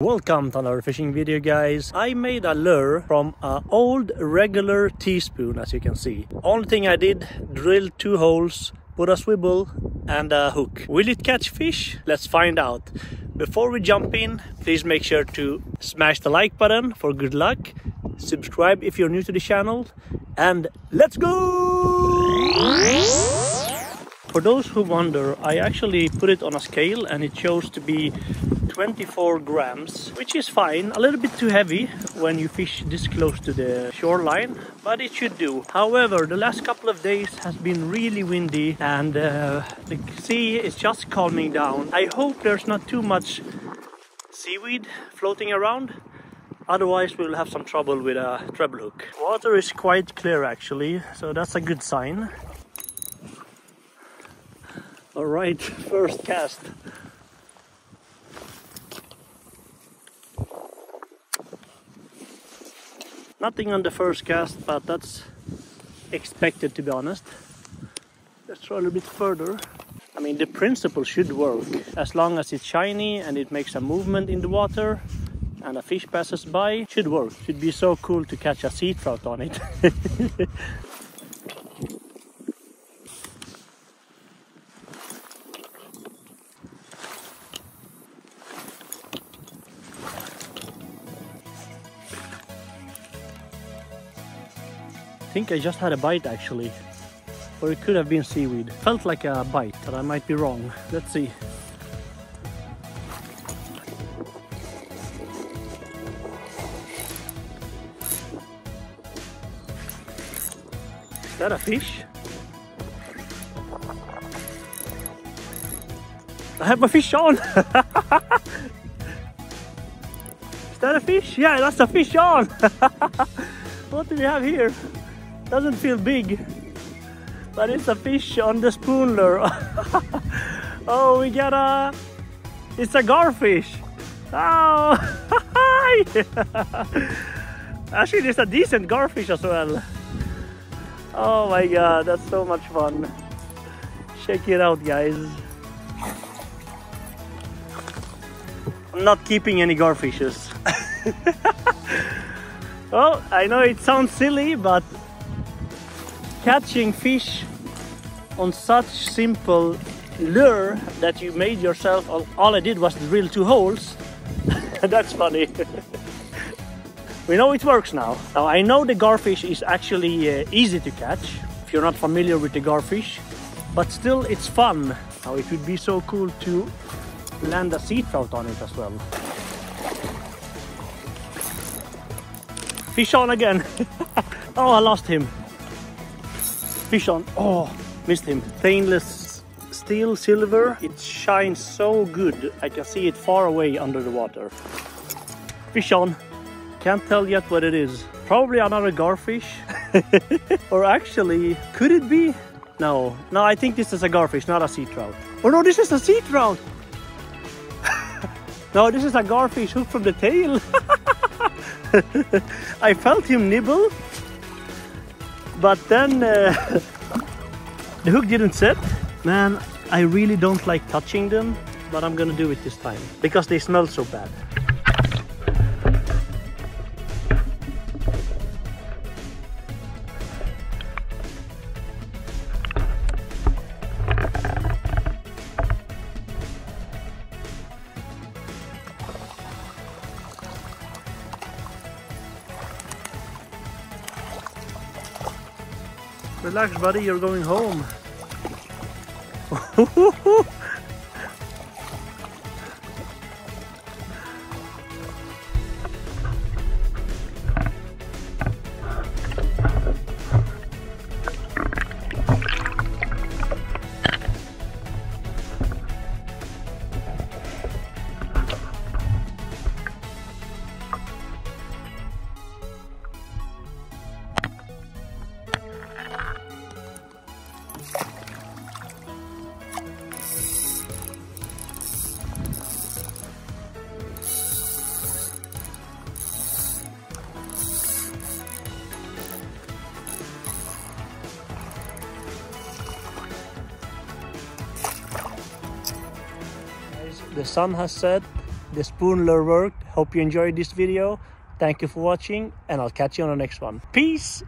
Welcome to another fishing video guys. I made a lure from an old regular teaspoon as you can see. Only thing I did, drilled two holes, put a swivel and a hook. Will it catch fish? Let's find out. Before we jump in, please make sure to smash the like button for good luck. Subscribe if you're new to the channel and let's go! For those who wonder, I actually put it on a scale and it shows to be 24 grams, which is fine. A little bit too heavy when you fish this close to the shoreline, but it should do. However, the last couple of days has been really windy and uh, the sea is just calming down. I hope there's not too much seaweed floating around. Otherwise we'll have some trouble with a treble hook. Water is quite clear actually, so that's a good sign. All right, first cast. Nothing on the first cast, but that's expected to be honest. Let's try a little bit further. I mean, the principle should work. As long as it's shiny and it makes a movement in the water and a fish passes by, should work. Should be so cool to catch a sea trout on it. think I just had a bite actually. Or it could have been seaweed. Felt like a bite, but I might be wrong. Let's see. Is that a fish? I have my fish on! Is that a fish? Yeah, that's a fish on! what do we have here? Doesn't feel big, but it's a fish on the spoon lure. oh, we got a, it's a garfish. Oh, actually it's a decent garfish as well. Oh my God, that's so much fun. Check it out, guys. I'm not keeping any garfishes. oh, I know it sounds silly, but catching fish on such simple lure that you made yourself all I did was drill two holes. That's funny. We know it works now. Now I know the garfish is actually uh, easy to catch if you're not familiar with the garfish but still it's fun. Now it would be so cool to land a sea trout on it as well. Fish on again. Oh I lost him fish on. Oh, missed him. Stainless steel silver. It shines so good. I can see it far away under the water. Fish on. Can't tell yet what it is. Probably another garfish. or actually, could it be? No, no, I think this is a garfish, not a sea trout. Oh no, this is a sea trout! no, this is a garfish hooked from the tail. I felt him nibble but then uh, the hook didn't set. Man, I really don't like touching them, but I'm gonna do it this time because they smell so bad. Relax, buddy, you're going home. The sun has set, the spoon lure worked, Hope you enjoyed this video. Thank you for watching and I'll catch you on the next one. Peace!